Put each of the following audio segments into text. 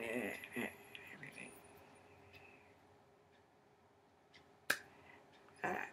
That Ah,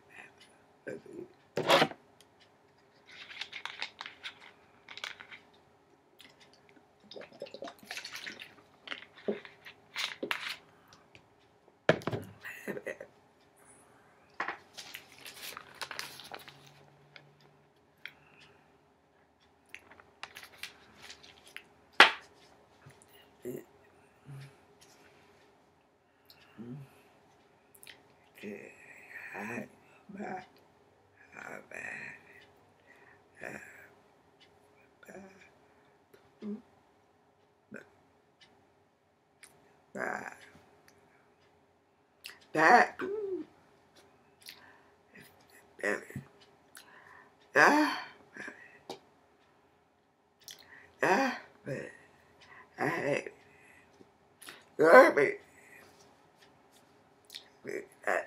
ah, I hate garbage. I,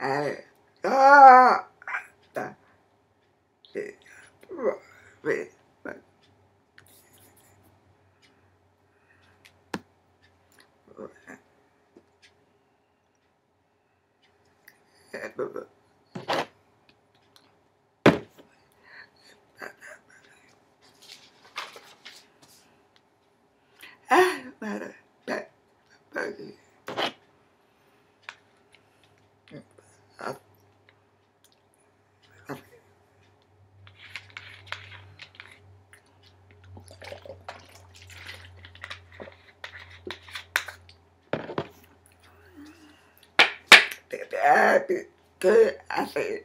But, but. That, good, I said.